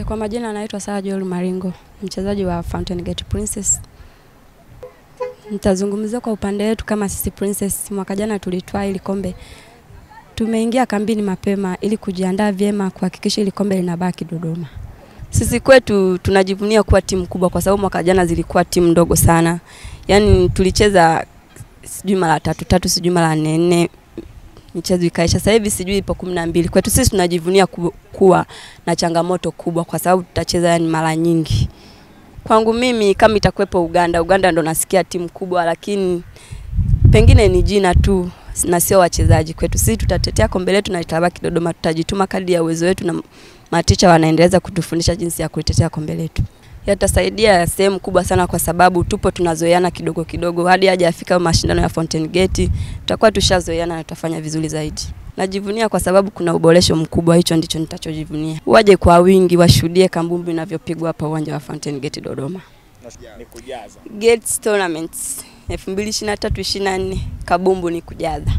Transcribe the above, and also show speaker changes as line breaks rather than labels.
Kwa majina anaitwa Sara Joel Maringo, mchezaji wa Fountain Gate Princess. Nitazungumzia kwa upande wetu kama sisi Princess, mwaka jana tulitwaa ili kombe. Tumeingia kambini mapema ili kujiandaa vyema kuhakikisha ili kombe linabaki Dodoma. Sisi kwetu tunajivunia kuwa timu kubwa kwa sababu mwaka jana zilikuwa timu ndogo sana. Yaani tulicheza sijui mara tatu tatu, sijui mara nne nne, michezo ikaisha. Sasa hivi sijui ipo kumi na mbili. Kwetu sisi tunajivunia ku, kuwa na changamoto kubwa kwa sababu tutacheza yani mara nyingi. Kwangu mimi kama itakuwepo Uganda, Uganda ndo nasikia timu kubwa, lakini pengine ni jina tu na sio wachezaji. Kwetu sisi tutatetea kombe letu na litabaki Dodoma, tutajituma kadri ya uwezo wetu na maticha wanaendeleza kutufundisha jinsi ya kulitetea kombe letu. Yatasaidia sehemu kubwa sana kwa sababu tupo tunazoeana kidogo kidogo, hadi haja afika mashindano ya Fountain Gate tutakuwa tushazoeana na tutafanya vizuri zaidi. Najivunia kwa sababu kuna uboresho mkubwa, hicho ndicho nitachojivunia. Waje kwa wingi washuhudie kambumbu inavyopigwa hapa uwanja wa Fountain Gate Dodoma. Gates Tournaments 2023 24 kabumbu ni kujaza.